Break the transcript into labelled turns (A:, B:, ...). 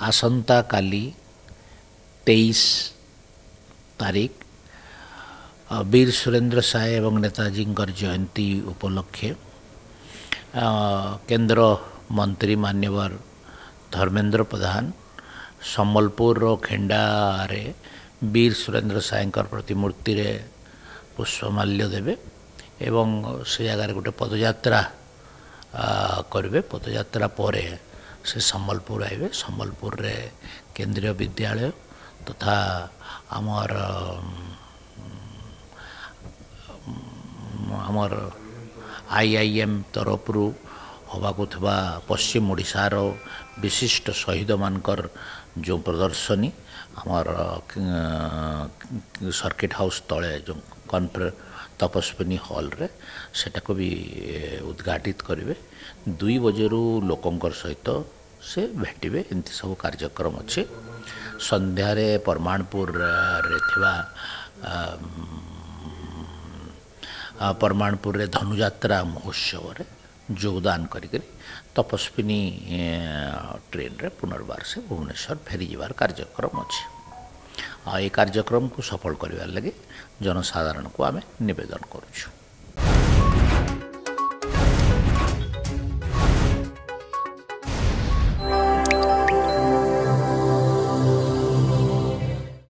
A: ଆସନ୍ତାକାଲି ତେଇଶ ତାରିଖ ବୀର ସୁରେନ୍ଦ୍ର ସାଏ ଏବଂ ନେତାଜୀଙ୍କର ଜୟନ୍ତୀ ଉପଲକ୍ଷେ କେନ୍ଦ୍ର ମନ୍ତ୍ରୀ ମାନ୍ୟବର ଧର୍ମେନ୍ଦ୍ର ପ୍ରଧାନ ସମ୍ବଲପୁରର ଖେଣ୍ଡାରେ ବୀର ସୁରେନ୍ଦ୍ର ସାଏଙ୍କର ପ୍ରତିମୂର୍ତ୍ତିରେ ପୁଷ୍ପମାଲ୍ୟ ଦେବେ ଏବଂ ସେ ଜାଗାରେ ଗୋଟେ ପଦଯାତ୍ରା କରିବେ ପଦଯାତ୍ରା ପରେ ସେ ସମ୍ବଲପୁର ଆଇବେ ସମ୍ବଲପୁରରେ କେନ୍ଦ୍ରୀୟ ବିଦ୍ୟାଳୟ ତଥା ଆମର ଆମର ଆଇ ଆଇ ଏମ୍ ତରଫରୁ ହେବାକୁ ଥିବା ପଶ୍ଚିମ ଓଡ଼ିଶାର ବିଶିଷ୍ଟ ଶହୀଦମାନଙ୍କର ଯେଉଁ ପ୍ରଦର୍ଶନୀ ଆମର ସର୍କିଟ ହାଉସ୍ ତଳେ ଯେଉଁ କନଫରେ ତପସ୍ୱିନୀ ହଲ୍ରେ ସେଟାକୁ ବି ଉଦ୍ଘାଟିତ କରିବେ। ଦୁଇ ବଜେରୁ ଲୋକଙ୍କର ସହିତ ସେ ଭେଟିବେ ଏମିତି ସବୁ କାର୍ଯ୍ୟକ୍ରମ ଅଛି। ସନ୍ଧ୍ୟାରେ ପରମାଣପୁରରେ ଥିବା ପରମାଣପୁରରେ ଧନୁଯାତ୍ରା ମହୋତ୍ସବରେ ଯୋଗଦାନ କରିକରି ତପସ୍ୱିନୀ ଟ୍ରେନରେ ପୁନର୍ବାର ସେ ଭୁବନେଶ୍ୱର ଫେରିଯିବାର କାର୍ଯ୍ୟକ୍ରମ ଅଛି। ଆଉ ଏ କାର୍ଯ୍ୟକ୍ରମକୁ ସଫଳ କରିବାର ଲାଗି ଜନସାଧାରଣକୁ ଆମେ ନିବେଦନ କରୁଛୁ।